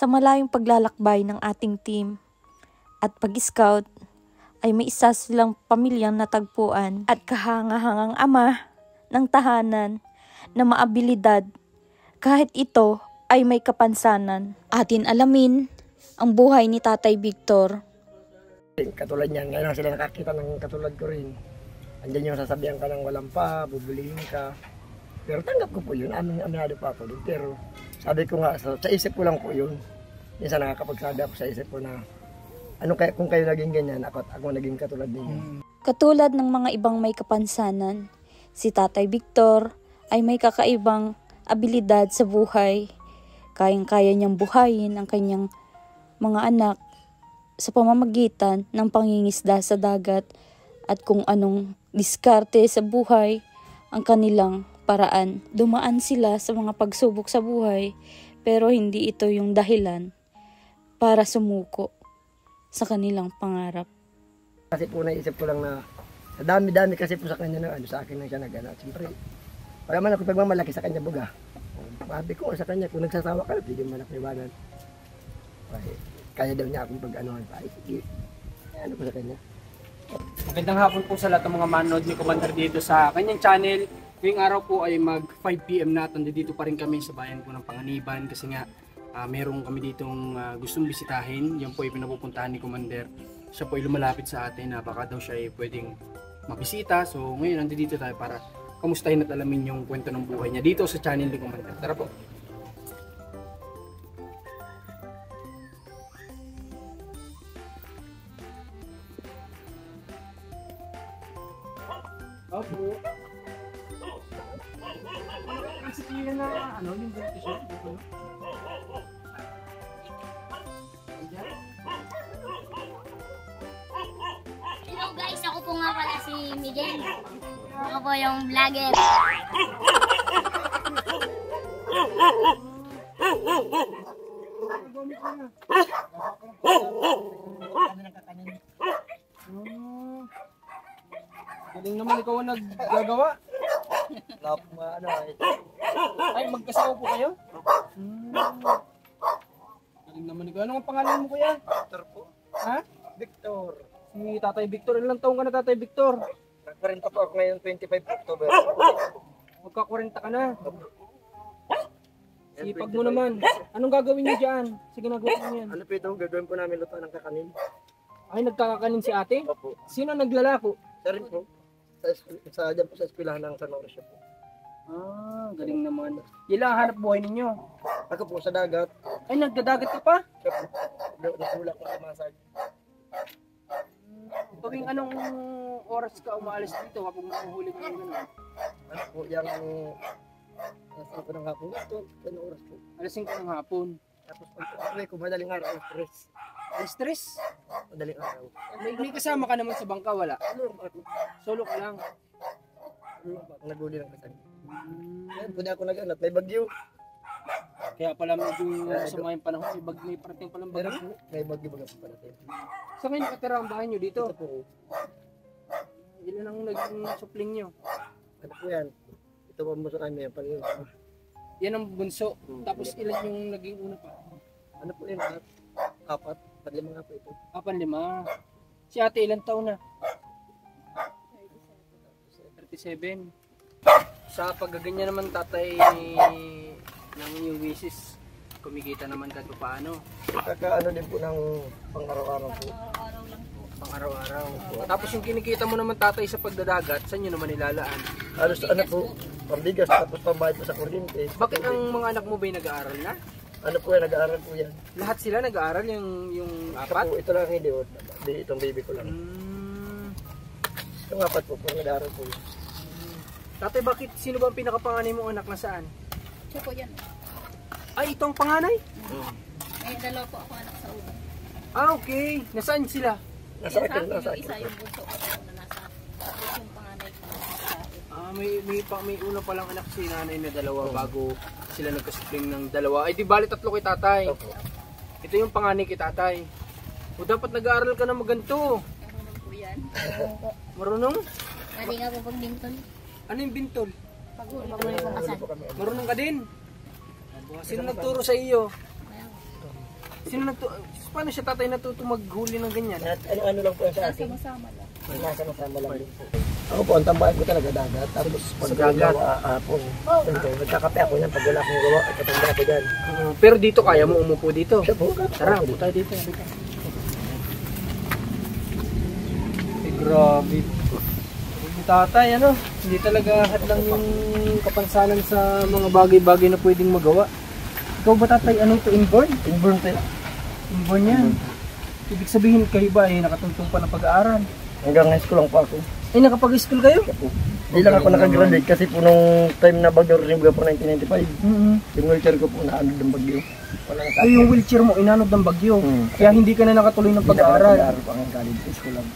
Sa malayong paglalakbay ng ating team at pag-scout, ay may isa silang pamilyang natagpuan at kahangahangang ama ng tahanan na maabilidad kahit ito ay may kapansanan. Atin alamin ang buhay ni Tatay Victor. Katulad niyan, ngayon sila nakakita ng katulad ko rin. Andiyan yung sasabihan ka ng walang pa, bubulihin ka. Pero tanggap ko po yun, amin aminado pa ako doon. Pero sabi ko nga, sa, sa isip ko lang po yun. Minsan nakakapagsabi ako sa isip ko na ano kaya kung kayo naging ganyan, ako, ako naging katulad ninyo. Katulad ng mga ibang may kapansanan, si Tatay Victor ay may kakaibang abilidad sa buhay. Kayang-kaya niyang buhayin ang kanyang mga anak sa pamamagitan ng pangingisda sa dagat at kung anong diskarte sa buhay ang kanilang paraan. Dumaan sila sa mga pagsubok sa buhay pero hindi ito yung dahilan para sumuko sa kanilang pangarap. Kasi po naisip ko lang na sa dami-dami kasi po sa kanya na ano, sa akin lang siya nag-ano. Siyempre, wala man ako pagmamalaki sa kanya buga. Sabi ko sa kanya, kung nagsasawa ka, pwede mo malaki iwanan. Kasi kaya daw niya akong pag-anohan pa. Sige. Ano ko sa kanya. Magandang hapon po sa lahat ng mga manood ni Commander dito sa kanyang channel. Ngayong araw po ay mag 5pm na at dito pa rin kami sa bayan po ng Panganiban kasi nga uh, meron kami ditong uh, gustong bisitahin. Yan po ay pinapupuntahan ni Commander. Siya po ay lumalapit sa atin na baka daw siya ay pwedeng mabisita. So ngayon nandito tayo para kamustahin at alamin yung kwento ng buhay niya dito sa channel ni Commander. Tara po. Opo. Ang sikilan na ano, yung dirty shot. Ano? Hello guys, ako po nga pala si Miguel. Ako po yung vlogger. Galing naman ikaw ang naggagawa. Mga ano, eh. Ay, magkasawa po kayo? Hmm. Galing naman ikaw. Ano ang pangalan mo kuya? Victor po. Ha? Victor. Si Tatay Victor. Ilang taong ka na Tatay Victor? Nagkaroon pa po ako ngayon 25 October. Magka 40 ka na. Sipag mo naman. Anong gagawin niyo dyan? Sige, nagawa mo yan. Ano po ito? Gagawin po namin luto ng kakanin. Ay, nagkakakanin si ate? Opo. Sino naglalako? Sa rin po. Sa, sa, dyan po sa eskwelahan ng San Mauricio po. Ah, galing naman. Yan lang ang hanap buhay ninyo. Ako po sa dagat. Ay, nagdadagat ka pa? Natulak ko sa masag. Tuwing anong oras ka umaalis dito kapag mahuhuli ka ng gano'n? Ano po, yung... Nasa ko ng hapon. Ito, ano oras po. Alas 5 ng hapon. Tapos pag uwi ko, madaling araw, stress. Ay, stress. Madaling araw. May, may kasama ka naman sa bangka, wala? Solo ka lang. Ano ako? Naguli lang. Ayan, pwede ako nag-anat. May bagyo. Kaya pala medyo masama yung panahon. May, bag, may parating palang Pero bagyo. may bagyo baga po pala tayo. Sa ngayon nakatira ang bahay nyo dito. Ito po. Ilan ang naging supling nyo? Ano po yan? Ito po muso namin yan. Pag- Yan ang bunso. Tapos ilan yung naging una pa? Ano po yan? Apat. Apat. Padlima nga po ito. Apan lima. Si ate ilang taon na? 37. Sa paggaganyan naman tatay ng iyong misis, kumikita naman kahit paano. Kaka ano din po ng pang araw-araw po. Pang araw-araw. Tapos yung kinikita mo naman tatay sa pagdadagat, saan nyo naman nilalaan? Halos ano po, pambigas tapos pambayad po sa kuryente. Bakit ang mga anak mo ba'y nag-aaral na? Ano po yan, nag-aaral po yan. Lahat sila nag-aaral yung, yung apat? po, ito lang hindi. oh. Di- Itong baby ko lang. Hmm. Yung apat po, puro nag-aaral po yan. Tatay, bakit sino ba ang pinakapanganay mong anak na saan? Siya po yan. Ay, ito ang panganay? May dalawa po ako anak sa ulo. Ah, okay. Nasaan sila? Nasa akin, nasa akin. Isa yung bunso ko na nasa. Tapos yung panganay ko nasa akin. Ah, may may pa, may una pa lang anak si nanay na dalawa bago sila nagka-spring ng dalawa. Ay di bali tatlo kay tatay. Opo. Ito yung panganay kay tatay. O dapat nag-aaral ka na maganto. Marunong po yan. Marunong? Pwede nga po pag bintol. Ano yung bintol? Marunong ka din? Sino nagturo sa iyo? Sino nagtu... Paano siya tatay natuto maghuli ng ganyan? Ano-ano lang po yan sa akin. Nasama-sama lang. Nasama-sama lang din po. Ako po, ang tambayan ko talaga dagat. Tapos pag dagat, hapon. Ito, nagkakape ako yan pag wala akong gawa. At katanda ko dyan. Uh, pero dito kaya mo umupo dito. Siya po. Tara, tayo dito. Eh, grabe. Tatay, ano, hindi talaga hadlang yung kapansanan sa mga bagay-bagay na pwedeng magawa. Ikaw ba tatay, anong to inborn? Inborn tayo. Inborn yan. Ibig sabihin kayo ba ay nakatuntong pa ng pag-aaral? Hanggang high school lang po ako. Ay, nakapag-school kayo? Hindi lang ako nakagraduate kasi po nung time na bagyo rin po 1995. Mm-hmm. Yung wheelchair ko po na ano ng bagyo. Ay, yung wheelchair mo inanod ng bagyo. Hmm. Kaya hindi ka na nakatuloy ng pag-aaral. Pag-aaral pa hanggang college school lang.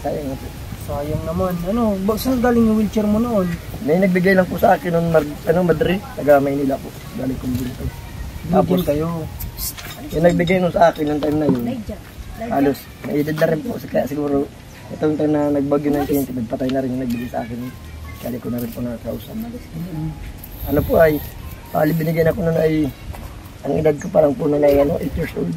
Sayang nga po. Sayang naman. Ano, saan galing yung wheelchair mo noon? May nagbigay lang po sa akin noon, Mar- ano, Madrid, taga Maynila po. Galing kong dito. Binigyan kayo. Yung nagbigay nun sa akin ng time na yun, halos, may edad na rin po. Kaya siguro, itong time na nagbagyo ng TNT, nagpatay na rin yung nagbigay sa akin. Kaya ko na rin po nakakausap. Ano po ay, bali binigyan ako nun ay, ang edad ko parang po nun ay ano, 8 years old.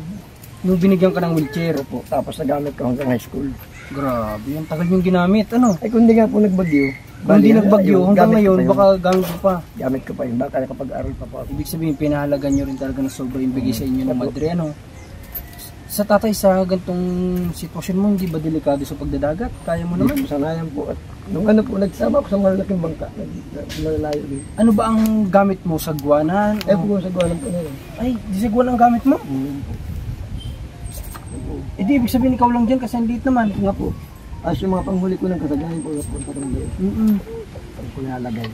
Nung binigyan ka ng wheelchair. Po. Tapos nagamit ko hanggang high school. Grabe, yung tagal yung ginamit. Ano? Ay kung hindi nga po nagbagyo, Kung hindi nagbagyo, hanggang ko ngayon, yun. baka gamit mo pa. Gamit ko pa yun, baka nakapag-aral pa po ako. Ibig sabihin, pinahalagan nyo rin talaga ng sobra yung bigay sa inyo ng madre. Ano? Sa tatay, sa gantong sitwasyon mo, hindi ba delikado sa pagdadagat? Kaya mo naman. Sanayan po. At nung ano po, nagsama ako sa malalaking bangka, nag, nalalayo din. Ano ba ang gamit mo? Sagwanan? Eh, O- po sa gawalan po na yun. Ay, di sagwan ang gamit mo? Mm. Eh di, ibig sabihin ikaw lang dyan kasi ang liit naman. Nga po. As yung mga panghuli ko ng kasagayan po, yung punta ng doon. Mm-mm. Ang ko nilalagay.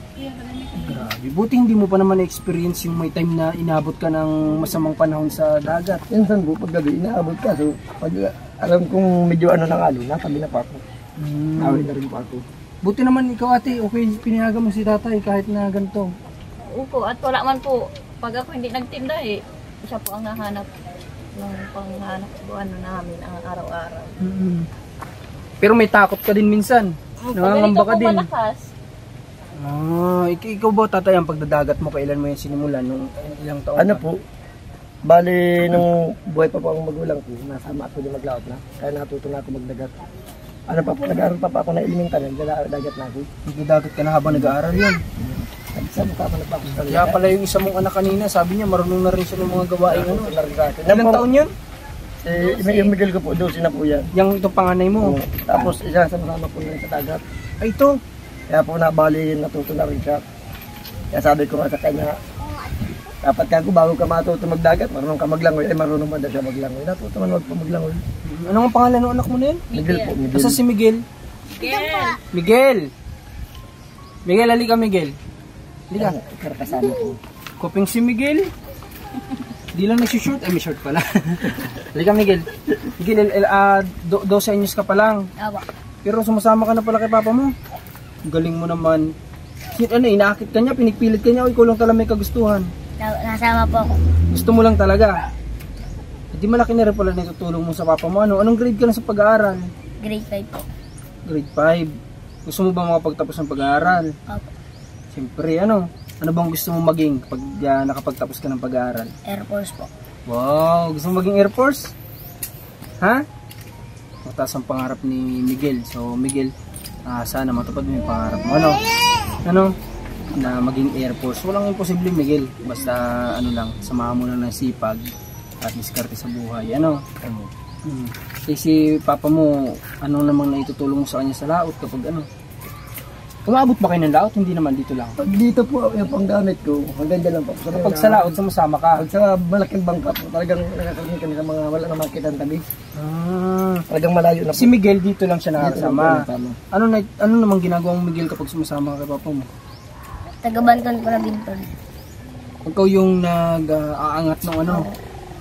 Grabe. Buti hindi mo pa naman na-experience yung may time na inabot ka ng masamang panahon sa dagat. Minsan po, pag gabi, inaabot ka. So, pag alam kong medyo ano ng alon, natabi na pa ako. Mm. Awit na rin po ako. Buti naman ikaw ate, okay pinayagan mo si tatay kahit na ganito. Opo, at wala man po, pag ako hindi nagtinda eh, siya po ang nahanap ng panghanap buwan namin ang araw-araw. Pero may takot ka din minsan. Pag Nangangamba ganito ka po din. malakas, Ah, ik- ikaw ba tatay ang pagdadagat mo kailan mo yung sinimulan nung ilang taon? Ano ka? po, bali nung buhay pa po ang magulang ko, nasama ako din maglaot na. Kaya natuto na ako magdagat. Ano pa po, nag-aaral pa pa ako na elementary, dagat na ako. Nagdadagat ka na habang nag-aaral yun. Sa Kaya pala yung isa mong anak kanina, sabi niya marunong na rin siya ng mga gawain. Ano? sa. Ilang taon yun? Eh, yung Miguel ko po, 12 na po yan. Yung itong panganay mo. Oo. Tapos isa sama-sama po na sa dagat. Ay ito. Kaya po nabali, natuto na rin siya. Kaya sabi ko nga sa kanya, dapat ka ko bago ka matuto magdagat, marunong ka maglangoy. Eh, marunong ba daw siya maglangoy? Natuto man wag po maglangoy. Ano ang pangalan ng anak mo na yun? Miguel po, Miguel. Asa si Miguel? Miguel! Miguel, halika Miguel. Halika. Kaya kasama ko. Koping si Miguel. Di lang nagsushoot. Ay, may short pala. halika Miguel. Miguel, el, el, do, 12 anyos ka pa lang. Aba. Pero sumasama ka na pala kay papa mo. Galing mo naman. Sin- Ano, inaakit ka niya, pinigpilit ka niya, o ikaw lang talaga may kagustuhan. Na- Nasama po ako. Gusto mo lang talaga. Hindi malaki na rin pala na itutulong mo sa papa mo. Ano, anong grade ka na sa pag-aaral? Grade 5 po. Grade 5. Gusto mo ba makapagtapos ng pag-aaral? Opo. Siyempre, ano? Ano bang gusto mo maging pag ah, nakapagtapos ka ng pag-aaral? Air Force po. Wow, gusto mo maging Air Force? Ha? Mataas ang pangarap ni Miguel. So, Miguel, ah, sana matupad mo yung pangarap mo. Ano? Ano? Na maging Air Force. Walang imposible, Miguel. Basta, ano lang, samahan mo lang ng sipag at diskarte sa buhay. Ano? Hmm. Eh, si papa mo, ano namang naitutulong mo sa kanya sa laot kapag ano? Umabot ba kayo ng laot? Hindi naman dito lang. Pag dito po, yung panggamit ko, hanggang dyan lang po. Sa Kapag sa laot, sumasama ka. Pag sa malaking bangka po, talagang nakakaroon kami sa mga wala na makita ang tabi. Ah. Talagang malayo na po. Si Miguel dito lang siya nakakasama. nakasama. Ano na ano namang ginagawa mo Miguel kapag sumasama ka kay papa mo? Taga-Banton po na Binton. Ikaw yung nag-aangat ng ano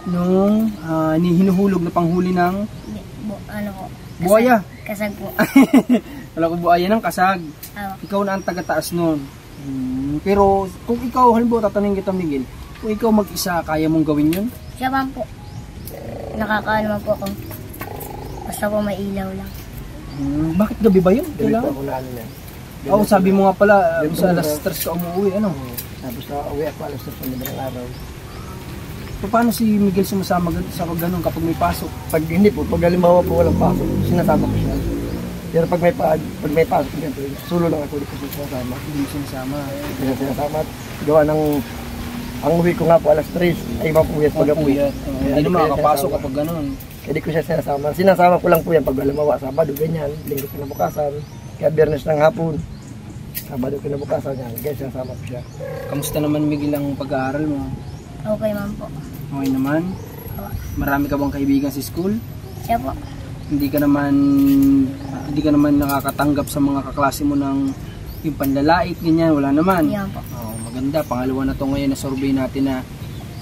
nung ni hinuhulog na panghuli ng ano po? buhaya. Kasag po. Wala ko buhaya ng kasag. Awa. Ikaw na ang taga-taas noon. Hmm, pero kung ikaw halimbawa tatanungin kita Miguel, kung ikaw mag-isa kaya mong gawin 'yun? Siya man po. Nakakaano man po ako. Basta po may ilaw lang. Hmm, bakit gabi ba 'yun? Kailangan. ako na ano na. Oo, sabi mo nga pala, uh, Gabi sa alas no? 3 ka umuwi, ano? Tapos na uwi ako alas sa madaling araw. Paano si Miguel sumasama sa ganun kapag may pasok? Pag hindi po, pag halimbawa po walang pasok, sinasama ko siya. Pero pag may, pa, pag may pasok, ganito, sulo lang ako, di ko siya sinasama. Hindi mo sinasama. Hindi siya sinasama. Gawa ng, ang uwi ko nga po alas 3, ay iba po yan pag Pag puyat. Kaya Hindi di na ko yan makakapasok kapag ganun. Kaya di ko siya sinasama. Sinasama ko lang po yan pag halimbawa, Sabado, ganyan, Linggo kinabukasan, kaya Biyernes ng hapon, Sabado kinabukasan yan, kaya sinasama ko siya. Kamusta naman Miguel ang pag-aaral mo? Okay man po. Okay naman? Marami ka bang kaibigan sa school? Siya po. Hindi ka naman hindi ka naman nakakatanggap sa mga kaklase mo ng yung panlalait ganyan, wala naman. Po. Oh, maganda. Pangalawa na to ngayon na survey natin na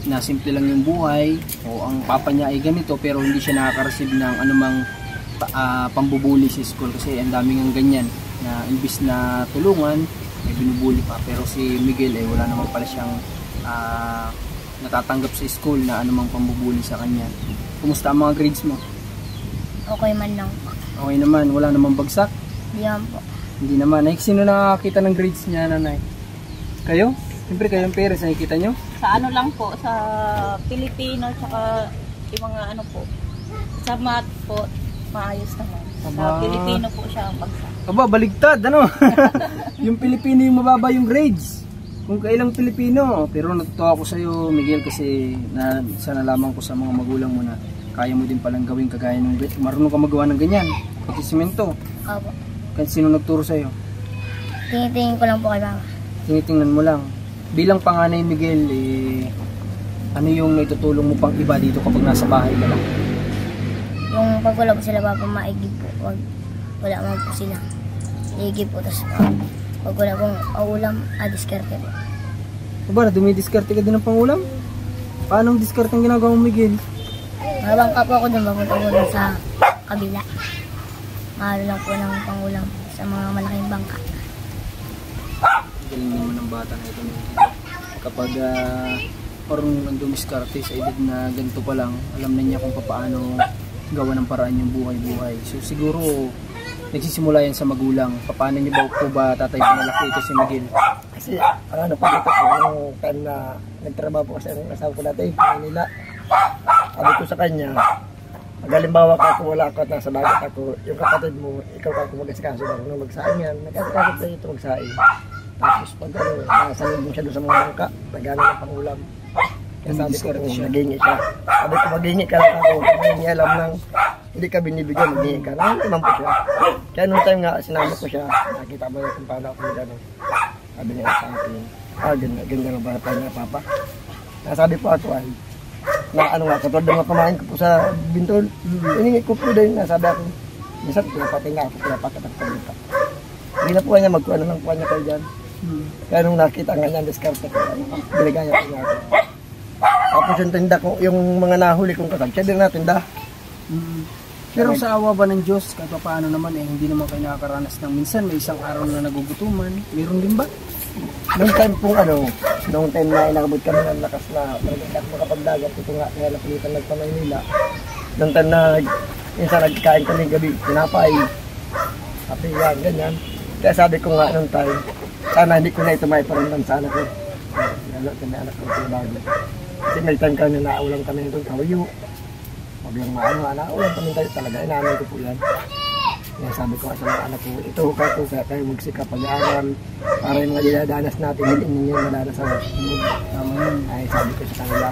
na simple lang yung buhay o ang papa niya ay ganito pero hindi siya nakaka-receive ng anumang uh, pambubuli sa school kasi ang daming ang ganyan na imbis na tulungan ay binubuli pa pero si Miguel ay wala naman pala siyang ah, natatanggap sa school na anumang pambubuli sa kanya kumusta ang mga grades mo? Okay man lang po. okay naman wala namang bagsak? Yan po. hindi naman ay sino nakakita ng grades niya nanay? kayo? siyempre kayong parents nakikita nyo? Sa ano lang po, sa Pilipino, tsaka yung mga ano po. Sa math po, maayos naman. Sa Aba. Pilipino po siya ang bagsak. Aba, baligtad, ano? yung Pilipino yung mababa yung grades. Kung kailang Pilipino. Pero natutuwa ako sa'yo, Miguel, kasi na, sa nalaman ko sa mga magulang mo na kaya mo din palang gawin kagaya ng marunong ka magawa ng ganyan. Pati simento. Opo. Kahit sino nagturo sa'yo. Tingin-tingin ko lang po kay mama. Tinitingnan mo lang. Bilang panganay, Miguel, eh, ano yung naitutulong mo pang iba dito kapag nasa bahay ka lang? Yung pag wala po sila papa, maigib po. Wag, wala man po sila. Iigib po. Tapos pag, pag wala pong ulam, ah, diskarte po. Aba, dumidiskarte ka din ng pangulam? Paano ang diskarte ang ginagawa mo, Miguel? Mabangka po ako dun, papunta po dun sa kabila. Mahalo lang po ng pangulam sa mga malaking bangka. Galing naman ng bata na ito. Kapag uh, marunong ng dumiskarte sa edad na ganito pa lang, alam na niya kung paano gawa ng paraan yung buhay-buhay. So siguro nagsisimula yan sa magulang. Paano niyo ba po ba tatay pinalaki ito si Miguel? Kasi ano pa dito po, yung time na nagtrabaho po kasi ang asawa ko dati, Manila. Sabi ko sa kanya, pag halimbawa ka kung wala ka at nasa dagat ako, yung kapatid mo, ikaw ka kung mag-asikaso ba, nung magsaing yan, nag-asikaso tayo ito magsaing. Tapos pag ano, nasa lubong siya doon sa mga bangka, nagana ng pangulam. Kaya sabi ko, kung siya. nagingi ka. Sabi ko, magingi ka lang ako, kung niya alam lang, hindi ka binibigyan, magingi ka. Nang naman po siya. Kaya nung time nga, sinama ko siya, nakita mo na kung paano ako gano'n. Sabi niya sa akin, ah, ganda, ganda ng bata niya, papa. Nasabi po ako ay, na ano nga, katulad ng mga pamain ko po sa bintol, hiningi ko po din, nasabi ako, minsan pinapatay nga ako, pinapakatak ko dito. Hindi na po kanya magkuha na lang po niya kayo dyan. Kaya nung nakita nga niya, diskarte ko, binigay niya po niya ako. Tapos yung tinda ko, yung mga nahuli kong kasag, siya din natinda. Pero sa awa ba ng Diyos, kahit pa paano naman eh, hindi naman kayo nakakaranas ng minsan may isang araw na nagugutuman. Meron din ba? Nung time pong ano, nung time na inakabot kami ng lakas na talagang ako makapagdagat, ito nga, kaya napulitan nagpa Maynila. Nung time na, minsan nagkain kami gabi, tinapay, sabi yan, ganyan. Kaya sabi ko nga nung time, sana hindi ko na ito may paramdam sa anak ko. Lalo kami anak ko ito bago. Kasi may time kami na naulang kami nitong kawayo. Huwag lang maano, naulang kami tayo talaga, inamin ko po yan. Kaya sabi ko sa mga anak ko, ito ka ko, kaya kayo magsikap pag-aaral para yung mga dinadanas natin, hindi ninyo madanas sa sunod. Tama yun. Ay, sabi ko sa kanila.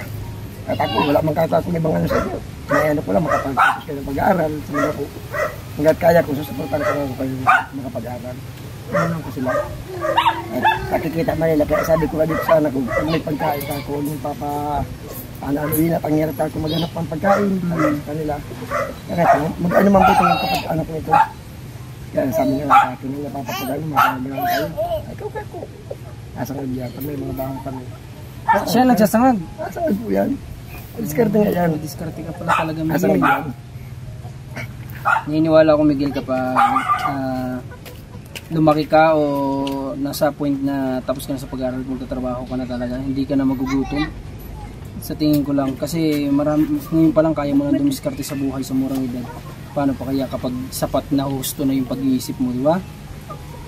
At ako, wala man kata akong ibang ano sa inyo. May ano ko lang, makapagtapos kayo ng pag-aaral. Sabi ko, hanggat kaya ko, susuportan ko lang kayo makapag-aaral. Ano ko sila. At nakikita man nila, kaya sabi ko nga dito sa anak ko, pag may pagkain ka huwag mong papa, ano ano yun, pangyarap ako maghanap ng pagkain sa kanila. Kaya ito, mag-ano man po itong kapag anak ko. Kaya sabi sa akin, nila papapagano, makakagalan kayo. Ay, ikaw ka ko. Nasa ngayon, pag may mga bahang kami. Siya nagsasangag. Saan po yan? Diskarte nga yan. Diskarte ka pala talaga Miguel. yan? Naniniwala ako Miguel kapag ah, lumaki ka o nasa point na tapos ka na sa pag-aaral magtatrabaho ka na talaga, hindi ka na magugutom. Sa tingin ko lang kasi marami ngayon pa lang kaya mo na dumiskarte sa buhay sa murang edad. Paano pa kaya kapag sapat na husto na yung pag-iisip mo, di ba?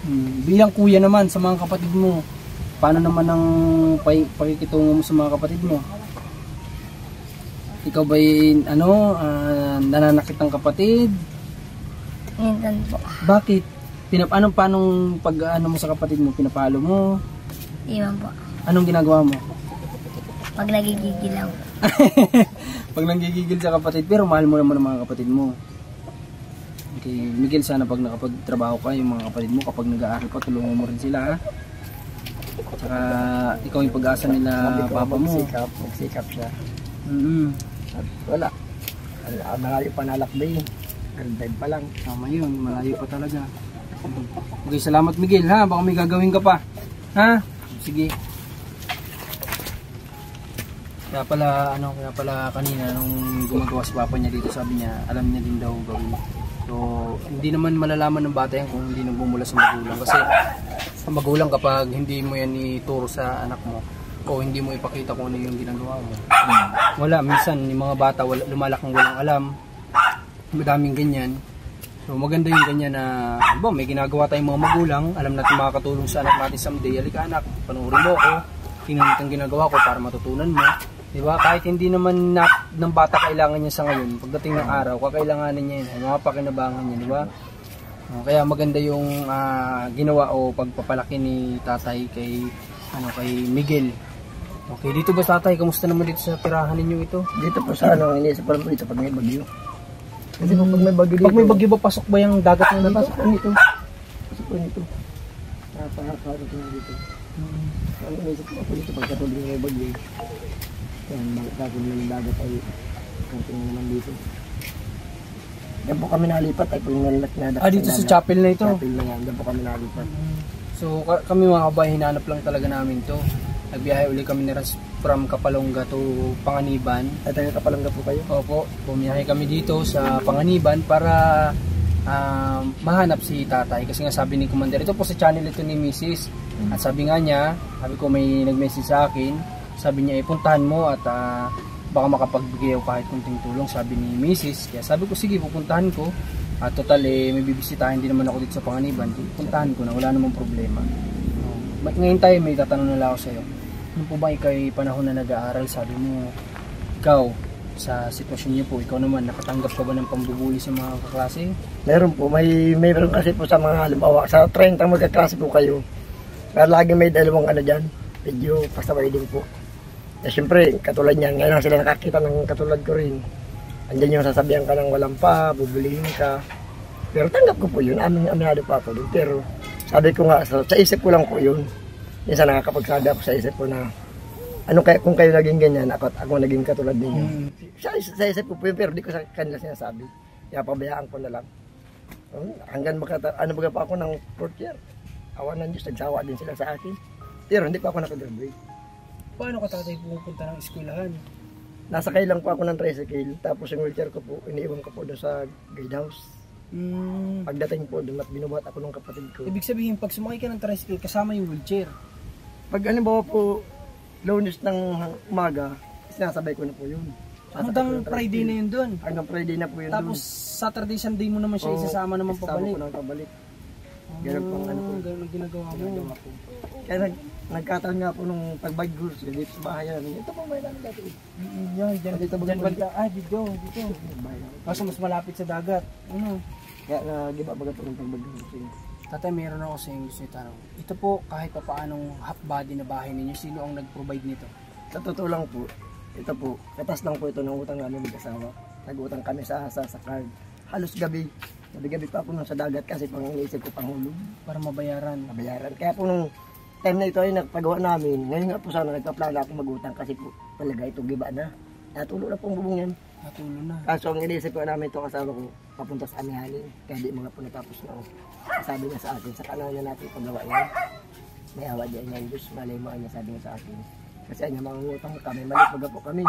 Hmm, bilang kuya naman sa mga kapatid mo, paano naman ang pakikitungo mo sa mga kapatid mo? ikaw ba'y ano, ah, nananakit ng kapatid? Minsan po. Bakit? Pinap anong panong pag ano mo sa kapatid mo, pinapalo mo? Di man po. Anong ginagawa mo? Pag nagigigilaw. pag nanggigigil sa kapatid, pero mahal mo naman ang mga kapatid mo. Okay, Miguel, sana pag nakapagtrabaho ka, yung mga kapatid mo, kapag nag-aaral ka, tulungan mo rin sila, ha? Tsaka, ikaw yung pag-asa nila, papa mo. magsikap, magsikap siya. Mm-hmm. At wala. Al- al- Malayo pa nalakbay. 5 pa lang. Tama yun, malayo pa talaga. Okay, salamat Miguel, ha? Baka may gagawin ka pa. Ha? Sige. Kaya pala, ano, kaya pala kanina nung gumagawa si papa niya dito, sabi niya, alam niya din daw gawin. So, hindi naman malalaman ng bata yan kung hindi nagmumula sa magulang. Kasi, sa magulang kapag hindi mo yan ituro sa anak mo, o hindi mo ipakita kung ano yung ginagawa mo. Wala, minsan, yung mga bata, wala, lumalakang walang alam. Madaming ganyan. So, maganda yung ganyan na, ba, may ginagawa tayong mga magulang, alam natin makakatulong sa anak natin someday. Halika anak, panuorin mo ako, tingnan mo itong ginagawa ko para matutunan mo. Di ba? Kahit hindi naman na, ng bata kailangan niya sa ngayon, pagdating ng araw, kakailanganin niya yun, mga pakinabangan niya, di ba? Oh, kaya maganda yung ah, ginawa o pagpapalaki ni tatay kay ano kay Miguel. Okay, dito ba tatay? Kamusta naman dito sa tirahan ninyo ito? Dito po sa ano, iniisip ko lang po dito pag may bagyo. Kasi po pag may bagyo dito. Pag may bagyo ba pasok ba yung dagat ng labas? Pasok po nito. Pasok po nito. Ko na dito. Ang iniisip ko po dito pag katuloy may bagyo. Yan, naman yung dagat ay kanting naman dito. Yan po kami nalipat ay po yung nalilat na Ah, dito sa chapel na ito. Chapel na yan, yan po kami nalipat. So ka- kami mga kabahay, hinanap lang talaga namin to. Nagbiyahe uli kami ni Ras from Kapalongga to Panganiban. Ay taga kapalangga po kayo. Opo, bumiyahe kami dito sa Panganiban para ah, mahanap si tatay. Kasi nga sabi ni Commander, ito po sa channel ito ni Mrs. At sabi nga niya, sabi ko may nag-message sa akin, sabi niya ipuntahan mo at ah, baka makapagbigay ako kahit kunting tulong, sabi ni Mrs. Kaya sabi ko, sige, pupuntahan ko. At total, eh, may bibisitahin din naman ako dito sa Panganiban. Puntahan ko na, wala namang problema. Ba't ngayon tayo, may tatanong na ako sa'yo. Ano po ba ikaw ay panahon na nag-aaral? Sabi mo, ikaw, sa sitwasyon niyo po, ikaw naman, nakatanggap ka ba ng pambubuli sa mga kaklase? Meron po, may mayroon kasi po sa mga halimbawa, sa 30 magkaklase po kayo. Kaya lagi may dalawang ano dyan, medyo pasaway din po. Eh syempre, katulad niyan, ngayon lang sila nakakita ng katulad ko rin. Andiyan yung sasabihan ka ng walang pa, bubulihin ka. Pero tanggap ko po yun, aming aminado pa ako doon. Pero sabi ko nga, sa, sa isip ko lang po yun. Minsan nakakapagsabi ako sa isip ko na, ano kaya kung kayo naging ganyan, ako, ako naging katulad ninyo. Sa, sa isip ko po yun, pero di ko sa kanila sinasabi. Kaya pabayaan ko na lang. Um, hanggang makata ano baga pa ako ng fourth year. Awa ng Diyos, nagsawa din sila sa akin. Pero hindi pa ako nakagraduate. Paano ka tatay pupunta ng eskwelahan? Nasakay lang po ako ng tricycle. Tapos yung wheelchair ko po, iniiwan ko po doon sa guide house. Hmm. Pagdating po doon at binubuhat ako ng kapatid ko. Ibig sabihin, pag sumakay ka ng tricycle, kasama yung wheelchair. Pag halimbawa po, lunes ng umaga, sinasabay ko na po yun. Hanggang ng Friday na yun doon. Hanggang Friday na po yun Tapos Saturday, Sunday mo naman siya isasama naman isasama pabalik. ko na pabalik. Ganun pang ano po. Ah, Ganun ang ginagawa mo. Ginagawa ko. Kaya nagkataon nga po nung pagbike groups dito sa bahay namin. Ito po may namin dati. Yan, dyan, Dito dyan banda. Ah, dito, dito. Kaso mas malapit sa dagat. Ano? Kaya nag-iba baga po ng pagbike groups. yun. Tatay, meron ako sa inyo sa tanong. Ito po, kahit pa paanong half body na bahay ninyo, sino ang nag-provide nito? Sa totoo lang po, ito po, katas lang po ito ng utang namin mag-asawa. Nag-utang kami sa, sa, sa card. Halos gabi. Gabi-gabi pa po nung sa dagat kasi pang iniisip ko panghulog. Para mabayaran. Nabayaran. Kaya po nung time na ito ay nagpagawa namin. Ngayon nga po sana nagpaplano ako mag-utang kasi po talaga ito giba na. Natulo na pong bubong yan. Natulo na. Kaso ang iniisip ko namin ito kasama ko papunta sa amihanin. Kaya di mga po natapos na. Sabi niya sa akin, sa kanal na natin paggawa yan. May awa diyan yan, Diyos. Malay mo niya sabi niya sa akin. Kasi anya mangungutang kami, mali pagka po kami.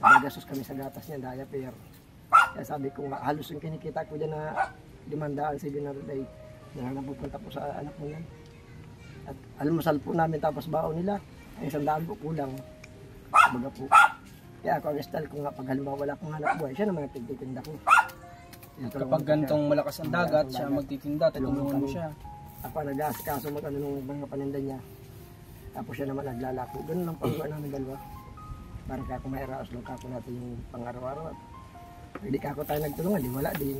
Nagagastos kami sa gatas niya, daya pero. Kaya sabi ko nga, halos yung kinikita ko dyan na limandaan, 700 ay na napupunta po sa anak mo yan. At almusal po namin tapos baon nila. Ay isang daan po kulang. Baga po. Kaya ako ang style ko nga pag halimbawa wala akong hanap buhay, siya naman ang tigtitinda ko. Tulungan Kapag gantong malakas ang dagat, siya magtitinda, tutulungan mo siya. Ako ang nag-aasikaso mag ano nung mga paninda niya. Tapos siya naman naglalako. Ganun lang paggawa namin dalawa. para ka kung mairaos lang kako natin yung pang-araw-araw. Hindi kako tayo nagtulungan, di wala din.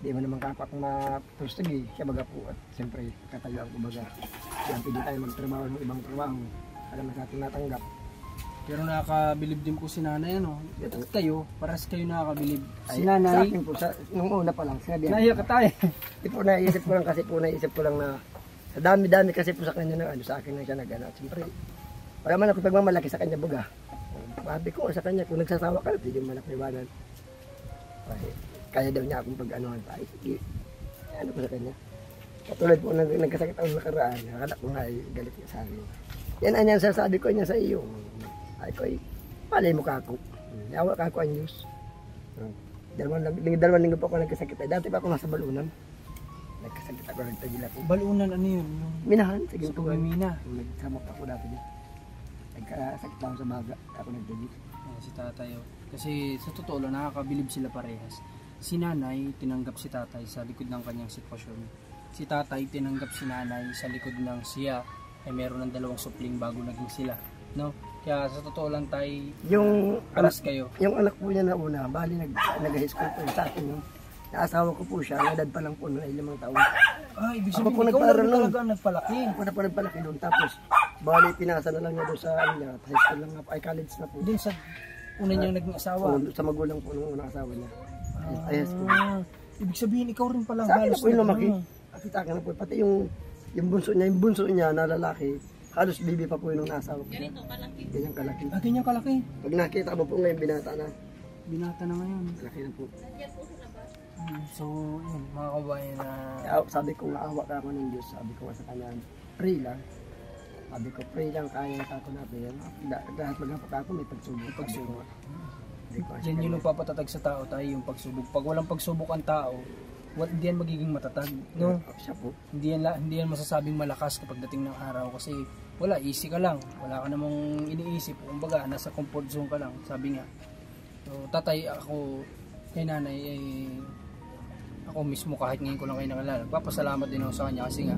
Di mo naman kako akong matustagi, siya baga po. At siyempre, katayo ang kumbaga. Kaya pwede tayo magtrabaho ng ibang trabaho. Alam na natin natanggap. Pero nakakabilib din po si nanay, ano? At kayo, paras kayo nakakabilib. Si Ay, Sa nanay, akin po, sa, nung una pa lang, sinabi naiyak ka tayo. Di po naisip ko lang kasi po naisip ko lang na sa dami-dami kasi po sa kanya na ano, sa akin lang siya nag-ano. At Siyempre, wala man ako pagmamalaki sa kanya buga. Sabi ko sa kanya, kung nagsasawa ka, pwede mo malaki Ay, kaya daw niya akong pag-anuhan pa. Sige. Ano ko sa kanya. Katulad po nag nagkasakit ako nakaraan, akala ko nga ay galit niya sa akin. Yan ang yan sasabi ko niya sa iyo. Ay ko, ay, malay mo ka ako. Yawa ka ako ang news. Dalawang, ling- dalawang linggo po ako nagkasakit. Ay, dati pa ako nasa balunan. Nagkasakit ako, nagtagil ako. Balunan, ano yun? Yung Minahan, sige po. pagmimina. Nagsamok ako dati dyan. Nagkasakit ako sa baga. Ako nagtagil. Ayan, si tatay. oh. Kasi sa totoo lang, nakakabilib sila parehas. Si nanay, tinanggap si tatay sa likod ng kanyang sitwasyon. Si tatay, tinanggap si nanay sa likod ng siya ay meron ng dalawang supling bago naging sila. No? Kaya sa totoo lang tay, Yung, anak, paras kayo. yung anak po niya na una, bali nag, nag-high school po sa akin. Yung, naasawa ko po siya, nadad pa lang po noon ay limang taon. Ah, ibig Ako sabihin, po ikaw nagpaaral lang nun. talaga nagpalaki. Ako na po nagpalaki doon. Tapos, bali pinasa na lang niya doon sa ano niya, high school lang na po, ay college na po. Doon sa una niyang naging asawa. Po, sa magulang po nung unang asawa niya. Ay, ay, high school. Ah, ibig sabihin, ikaw rin pala. Sa akin na halos po yung lumaki. ano. Kasi sa akin na po, pati yung, yung bunso niya, yung bunso niya na lalaki, halos bibi pa po yung nung asawa ko. Ganito kalaki. Ganyan kalaki. Ah, ganyan kalaki. Pag nakita mo po ngayon, binata na. Binata na ngayon. Laki na po. Hmm, So, yun, mga kabayan na... Kaya sabi ko, naawa ka ako ng Diyos. Sabi ko sa kanya, pray lang. Sabi ko, pray lang, kaya ka ako natin. La- Lahat maghapak ako, may pagsubok. Pagsubok. Yan yung nagpapatatag sa tao tayo, yung pagsubok. Pag walang pagsubok ang tao, wal- hindi yan magiging matatag. No? Siya po. Hindi yan, la- hindi yan masasabing malakas kapag dating ng araw kasi wala, easy ka lang. Wala ka namang iniisip. Kumbaga, nasa comfort zone ka lang. Sabi nga. So, tatay, ako, kay nanay, eh, ako mismo kahit ngayon ko lang kayo nakilala. Papasalamat din ako sa kanya kasi nga,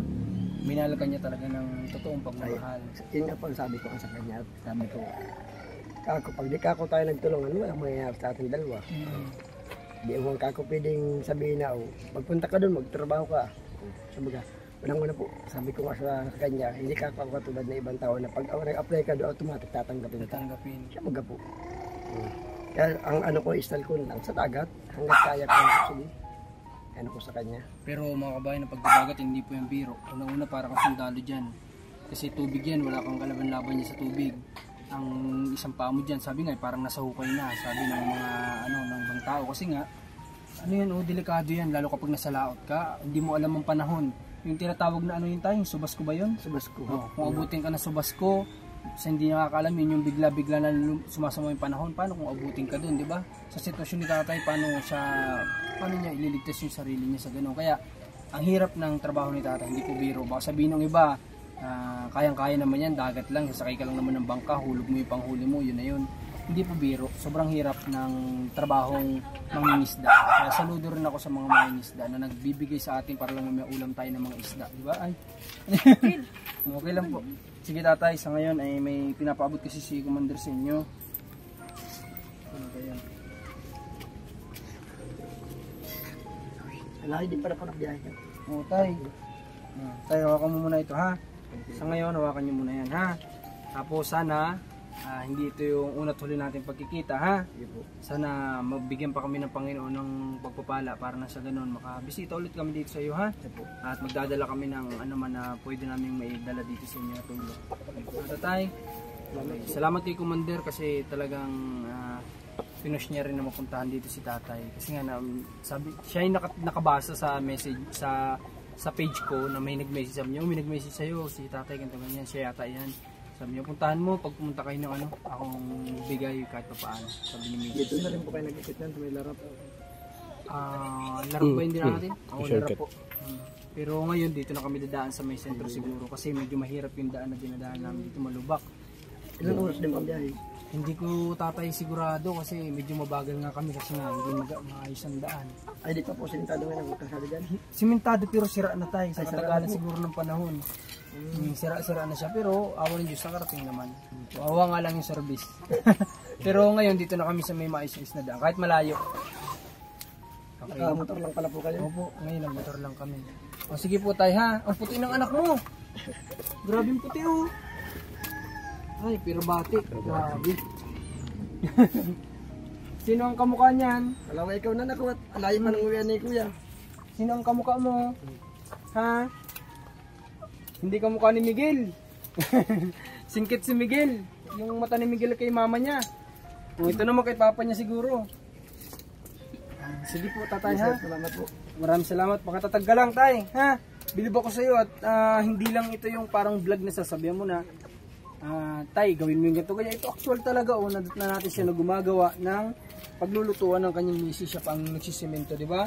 minahal ka niya talaga ng totoong pagmamahal. Yun nga po ang sabi ko sa kanya. Sabi ko, kako, pag di kako tayo nagtulungan, wala mangyayari sa ating dalawa. Mm. Di mo kako pwedeng sabihin na, oh, magpunta ka doon, magtrabaho ka. Sabi ka, unang una po, sabi ko nga sa kanya, hindi ka ako katulad ng ibang tao na pag nag-apply ka doon, automatic tatanggapin ka. Tanggapin. Siya maga po. Kaya ang ano ko, style ko lang sa dagat, hanggat kaya ko, sige. Ano ko sa kanya. Pero mga kabayan, ng pagbabagat, hindi po yung biro. Unang-una para kang sundalo dyan. Kasi tubig yan, wala kang kalaban-laban niya sa tubig. Ang isang paa mo dyan, sabi nga, eh, parang nasa hukay na, sabi ng mga, ano, ng ibang tao. Kasi nga, ano yan, oh, delikado yan, lalo kapag nasa laot ka, hindi mo alam ang panahon. Yung tinatawag na ano yun tayo, yung subas ko ba yun? Subas ko. Oh, kung abutin ka na subas ko, sa hindi nakakaalam yun yung bigla-bigla na sumasama yung panahon, paano kung abutin ka dun, di ba? Sa sitwasyon ni tatay, paano siya, paano niya ililigtas yung sarili niya sa ganun. Kaya, ang hirap ng trabaho ni tatay, hindi po biro. Baka sabihin ng iba, ah, kayang-kaya naman yan, dagat lang, sasakay ka lang naman ng bangka, hulog mo yung panghuli mo, yun na yun. Hindi po biro. Sobrang hirap ng trabahong mangingisda. Kaya saludo rin ako sa mga mangingisda na nagbibigay sa atin para lang may ulam tayo ng mga isda. Di ba? Ay. okay lang po. Sige tatay, sa ngayon ay may pinapaabot kasi si Commander sa inyo. Ano ba yan? Lahi din pala po ng biyahe niya. Oo, tay. Ah, tay, hawakan mo muna ito, ha? Sa ngayon, hawakan nyo muna yan, ha? Tapos sana, ah, hindi ito yung una't huli natin pagkikita, ha? Sana magbigyan pa kami ng Panginoon ng pagpapala para na sa ganun makabisita ulit kami dito sa iyo, ha? At magdadala kami ng ano man na pwede namin maidala dito sa inyo tulong. Tatay, salamat kay Commander kasi talagang uh, pinush niya rin na mapuntahan dito si tatay. Kasi nga, na, sabi, siya yung naka, nakabasa sa message, sa sa page ko na may nag-message sabi niya, oh, may nag-message sa'yo, si tatay, ganito ganyan, siya yata yan. Sabi niya, puntahan mo, pag pumunta kayo ng ano, akong bigay kahit pa paano. Sabi ni Mrs. Dito na rin po kayo nag-ikit nan, may larap. Ah, laro ba hindi natin? Ako laro po. Mm. Pero ngayon dito na kami dadaan sa may sentro siguro kasi medyo mahirap yung daan na dinadaan namin dito malubak. Ilang oras din ang biyahe? Hindi ko tatay sigurado kasi medyo mabagal nga kami kasi nga hindi mag maayos ang daan. Ay, di pa po sinintado ngayon ang kasali dyan. Simentado pero sira na tayo sa Ay, katagalan siguro ng panahon. Mm, sira-sira na siya pero awa ng Diyos nakarating naman. Awa nga lang yung service. pero ngayon dito na kami sa may maayos na daan kahit malayo. Okay. Nakamotor lang pala po kayo. Opo, ngayon ang motor lang kami. O sige po tayo ha. Ang puti ng anak mo. Grabe yung puti oh. Ay, pero bati. Grabe. Sino ang kamukha niyan? Alam mo, ikaw na naku at alayin man ang uwian ni kuya. Sino ang kamukha mo? Ha? Hindi kamukha ni Miguel. Singkit si Miguel. Yung mata ni Miguel kay mama niya. O ito naman kay papa niya siguro. Ah, Sige po, tatay ha. Salamat po. Maraming salamat. Pakatatag ka lang, tay. Ha? Bilib ako sa iyo at ah, hindi lang ito yung parang vlog na sasabihan mo na ah, tay, gawin mo yung ganito. Kaya ito actual talaga. O, na, na natin siya na gumagawa ng paglulutuan ng kanyang misis siya pang nagsisimento, di ba?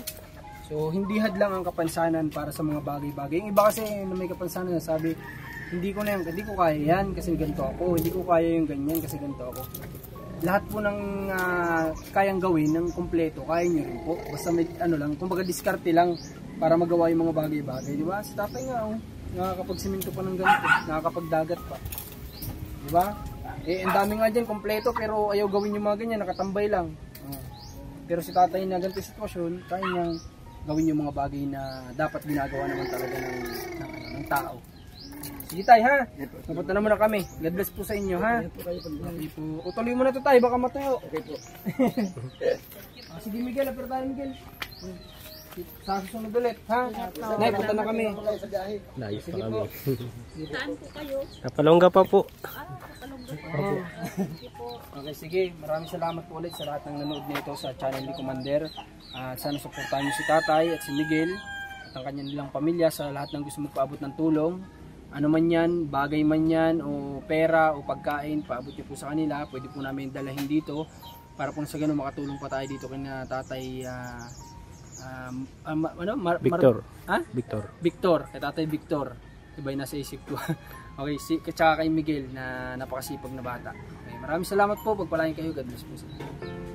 So, hindi hadlang ang kapansanan para sa mga bagay-bagay. Yung iba kasi na may kapansanan na sabi, hindi ko na yan, hindi ko kaya yan kasi ganito ako. Hindi ko kaya yung ganyan kasi ganito ako lahat po ng ah, kayang gawin ng kumpleto, kaya nyo rin po. Basta may ano lang, kumbaga diskarte lang para magawa yung mga bagay-bagay, di ba? Si tatay nga, oh, nakakapagsiminto pa ng ganito, nakakapagdagat pa. Di ba? Eh, ang dami nga dyan, kumpleto, pero ayaw gawin yung mga ganyan, nakatambay lang. Oh. Pero si tatay na ganito sitwasyon, kaya niyang gawin yung mga bagay na dapat ginagawa naman talaga ng, ng, ano, ng tao. Sige tay ha, napunta naman na kami. God bless po sa inyo ha. Ano po. O tuloy mo na to tayo, baka matuyo. Okay po. Ah, sige Miguel, apir tayo Miguel. Sa susunod ulit, ha? Nay, punta na kami. Layo pa kami. Saan po kayo? Napalongga pa po. Okay, sige. Maraming salamat po ulit sa lahat ng nanood nito sa channel ni Commander. At sana suportahan niyo si Tatay at si Miguel at ang kanyang nilang pamilya sa lahat ng gusto magpaabot ng tulong. Ano man yan, bagay man yan, o pera, o pagkain, paabot niyo po sa kanila. Pwede po namin dalahin dito para po sa ganun makatulong pa tayo dito kay na Tatay ah, um, ma- ano? Mar- Mar- Victor. ha? Victor. Victor, kay Tatay Victor. Iba yung nasa isip ko. okay, si, tsaka kay Miguel na napakasipag na bata. Okay, maraming salamat po. Pagpalain kayo. God bless po sa inyo.